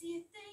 hiciste